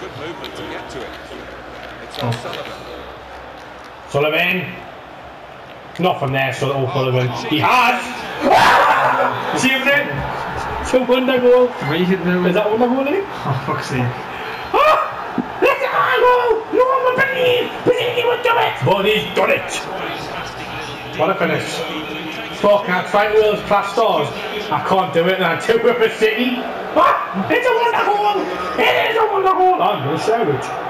good movement to get to it. It's O'Sullivan. Sullivan. Not from there, so O'Sullivan. He has! See him then? Two wonder goal. Three hit there. Is that wonder goal, eh? Oh, fuck's sake. Ah! Let's go! No one will believe! Believe he will do it! But he's done it! What a finish. Scorecard, five wheels, class stars. I can't do it, and I do it for City. Ah! It's a wonder goal! It a wonder goal! Say it.